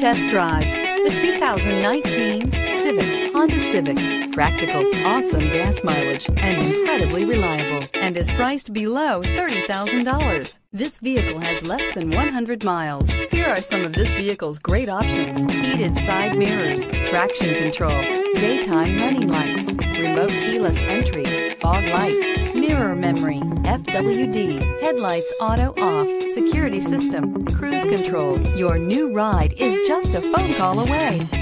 test drive the 2019 Civic, Honda Civic. Practical, awesome gas mileage, and incredibly reliable, and is priced below $30,000. This vehicle has less than 100 miles. Here are some of this vehicle's great options. Heated side mirrors, traction control, daytime running lights, remote keyless entry, fog lights, mirror memory, FWD, headlights auto off, security system, cruise control. Your new ride is just a phone call away.